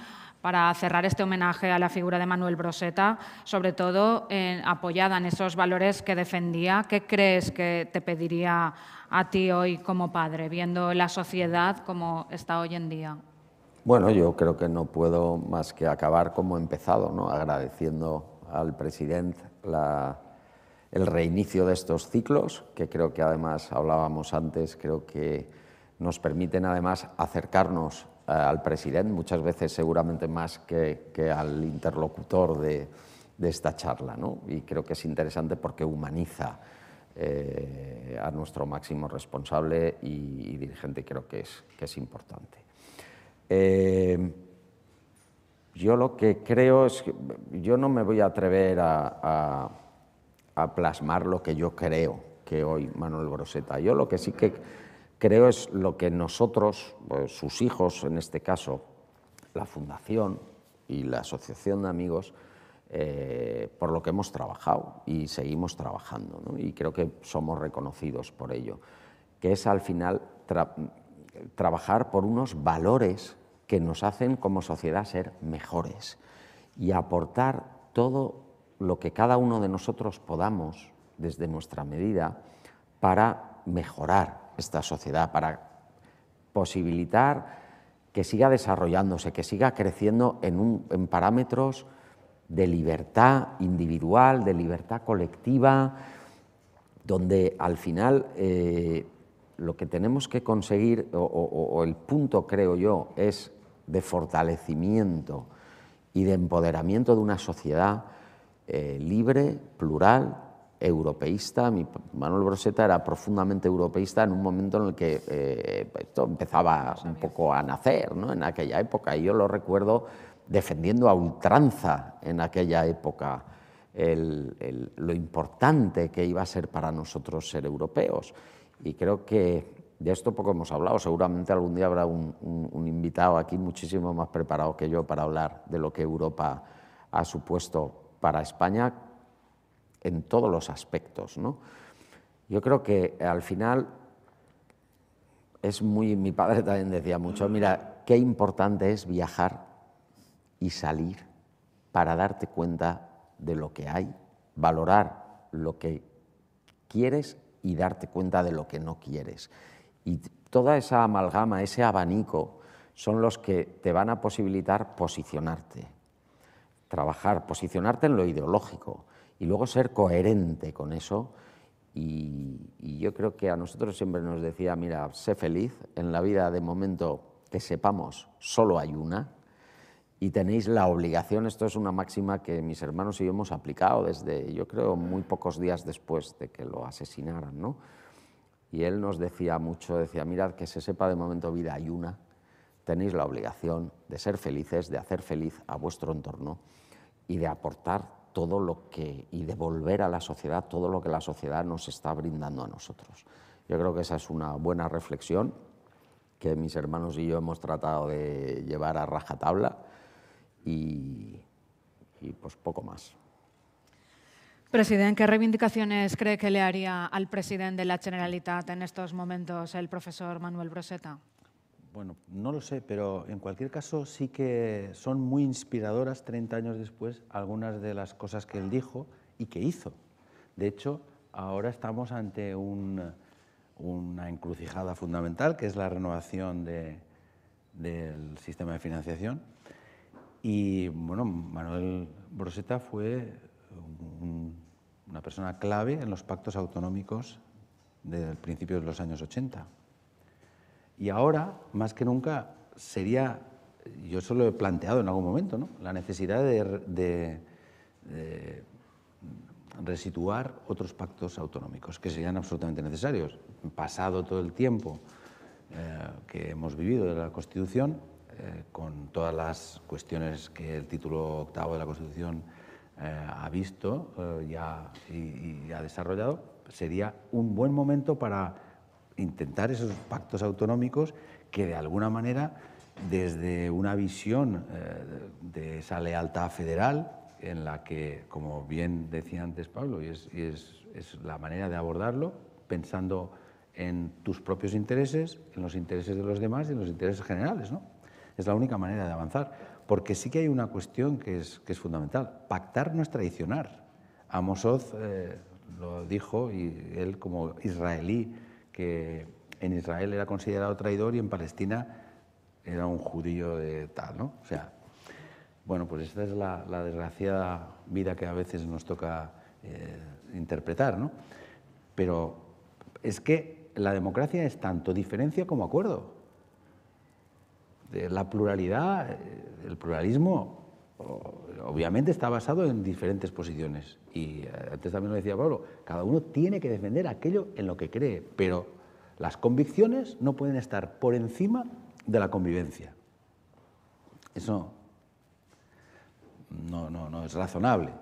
para cerrar este homenaje a la figura de Manuel Broseta, sobre todo apoyada en esos valores que defendía. ¿Qué crees que te pediría a ti hoy como padre, viendo la sociedad como está hoy en día? Bueno, yo creo que no puedo más que acabar como he empezado, ¿no? agradeciendo al presidente el reinicio de estos ciclos, que creo que además hablábamos antes, creo que nos permiten además acercarnos eh, al presidente, muchas veces seguramente más que, al interlocutor de, esta charla. ¿no? Y creo que es interesante porque humaniza eh, a nuestro máximo responsable y, dirigente, creo que es, que es importante. Eh, yo lo que creo es que yo no me voy a atrever a, a plasmar lo que yo creo que hoy Manuel Groseta. Yo lo que sí que creo es lo que nosotros, pues, sus hijos en este caso, la Fundación y la Asociación de Amigos, eh, por lo que hemos trabajado y seguimos trabajando, y creo que somos reconocidos por ello, que es al final trabajar por unos valores que nos hacen como sociedad ser mejores y aportar todo lo que cada uno de nosotros podamos desde nuestra medida para mejorar esta sociedad, para posibilitar que siga desarrollándose, que siga creciendo en, parámetros de libertad individual, de libertad colectiva, donde al final eh, lo que tenemos que conseguir, o, el punto creo yo, es de fortalecimiento y de empoderamiento de una sociedad eh, libre, plural, europeísta. Mi Manuel Broseta era profundamente europeísta en un momento en el que eh, esto empezaba un poco a nacer ¿no? en aquella época. Y yo lo recuerdo defendiendo a ultranza en aquella época lo importante que iba a ser para nosotros ser europeos. Y creo que de esto poco hemos hablado. Seguramente algún día habrá un, un invitado aquí muchísimo más preparado que yo para hablar de lo que Europa ha supuesto para España en todos los aspectos. ¿no? Yo creo que al final es muy, mi padre también decía mucho, mira, qué importante es viajar y salir para darte cuenta de lo que hay, valorar lo que quieres y darte cuenta de lo que no quieres. Y toda esa amalgama, ese abanico, son los que te van a posibilitar posicionarte, trabajar, posicionarte en lo ideológico, y luego ser coherente con eso. Y, yo creo que a nosotros siempre nos decía, mira, sé feliz, en la vida de momento que sepamos solo hay una y tenéis la obligación, esto es una máxima que mis hermanos y yo hemos aplicado desde, yo creo, muy pocos días después de que lo asesinaran, ¿no? Y él nos decía mucho, decía, mirad, que se sepa de momento vida hay una, tenéis la obligación de ser felices, de hacer feliz a vuestro entorno y de aportar todo lo que y devolver a la sociedad todo lo que la sociedad nos está brindando a nosotros. Yo creo que esa es una buena reflexión que mis hermanos y yo hemos tratado de llevar a rajatabla y, y pues poco más. Presidente, ¿qué reivindicaciones cree que le haría al presidente de la Generalitat en estos momentos el profesor Manuel Broseta? Bueno, no lo sé, pero en cualquier caso sí que son muy inspiradoras 30 años después algunas de las cosas que él dijo y que hizo. De hecho, ahora estamos ante una encrucijada fundamental, que es la renovación del sistema de financiación. Y bueno, Manuel Broseta fue una persona clave en los pactos autonómicos del principio de los años 80. Y ahora, más que nunca, sería, yo eso lo he planteado en algún momento, ¿no? la necesidad de, resituar otros pactos autonómicos que serían absolutamente necesarios. Pasado todo el tiempo eh, que hemos vivido de la Constitución, con todas las cuestiones que el título octavo de la Constitución ha visto ya y ha desarrollado, sería un buen momento para intentar esos pactos autonómicos que de alguna manera desde una visión de esa lealtad federal en la que, como bien decía antes Pablo, y es, es, la manera de abordarlo, pensando en tus propios intereses, en los intereses de los demás y en los intereses generales. ¿no? Es la única manera de avanzar, porque sí que hay una cuestión que es, que es fundamental. Pactar no es traicionar. Amos Oz eh, lo dijo, y él como israelí, que en Israel era considerado traidor y en Palestina era un judío de tal, ¿no? O sea, bueno, pues esta es la, desgraciada vida que a veces nos toca eh, interpretar, ¿no? Pero es que la democracia es tanto diferencia como acuerdo. La pluralidad, eh, el pluralismo, obviamente está basado en diferentes posiciones. Y eh, antes también lo decía Pablo, cada uno tiene que defender aquello en lo que cree, pero las convicciones no pueden estar por encima de la convivencia. Eso no, no, no es razonable.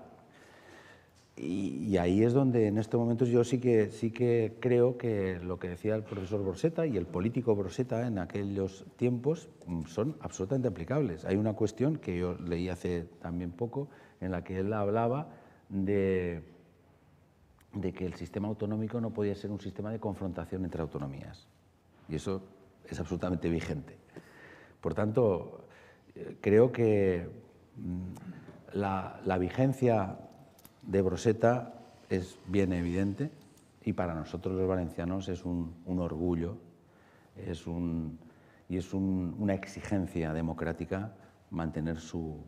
Y, ahí es donde en estos momentos yo sí que, sí que creo que lo que decía el profesor Borseta y el político Borseta en aquellos tiempos mm, son absolutamente aplicables. Hay una cuestión que yo leí hace también poco en la que él hablaba de, de que el sistema autonómico no podía ser un sistema de confrontación entre autonomías. Y eso es absolutamente vigente. Por tanto, eh, creo que mm, la, vigencia de Broseta es bien evidente y para nosotros los valencianos es un, orgullo es un, y es una exigencia democrática mantener su,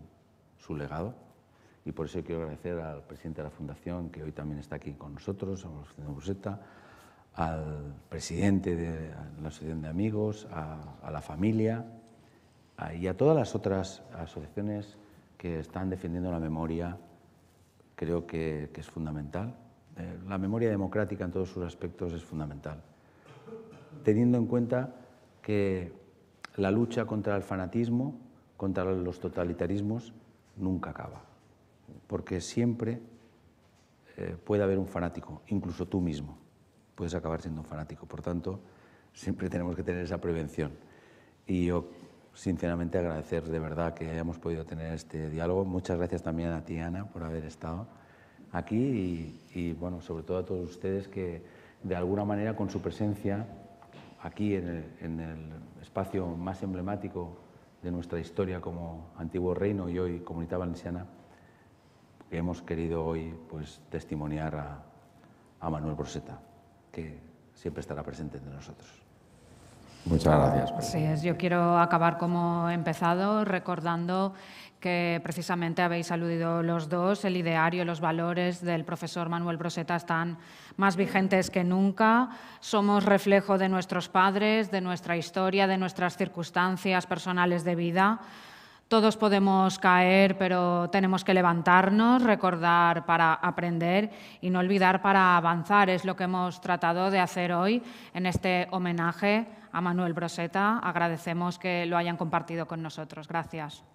legado. Y por eso quiero agradecer al presidente de la Fundación, que hoy también está aquí con nosotros, a Broseta, al presidente de la Asociación de Amigos, a, la familia y a todas las otras asociaciones que están defendiendo la memoria creo que, es fundamental. Eh, la memoria democrática en todos sus aspectos es fundamental, teniendo en cuenta que la lucha contra el fanatismo, contra los totalitarismos, nunca acaba, porque siempre eh, puede haber un fanático, incluso tú mismo puedes acabar siendo un fanático. Por tanto, siempre tenemos que tener esa prevención. Y yo sinceramente agradecer de verdad que hayamos podido tener este diálogo. Muchas gracias también a ti, Ana, por haber estado aquí y, bueno, sobre todo a todos ustedes que de alguna manera con su presencia aquí en el, espacio más emblemático de nuestra historia como antiguo reino y hoy comunidad valenciana, hemos querido hoy pues, testimoniar a, a Manuel Broseta, que siempre estará presente entre nosotros. Muchas gracias. Sí, yo quiero acabar como he empezado, recordando que precisamente habéis aludido los dos, el ideario, los valores del profesor Manuel Broseta están más vigentes que nunca. Somos reflejo de nuestros padres, de nuestra historia, de nuestras circunstancias personales de vida. Todos podemos caer, pero tenemos que levantarnos, recordar para aprender y no olvidar para avanzar. Es lo que hemos tratado de hacer hoy en este homenaje a Manuel Broseta. Agradecemos que lo hayan compartido con nosotros. Gracias.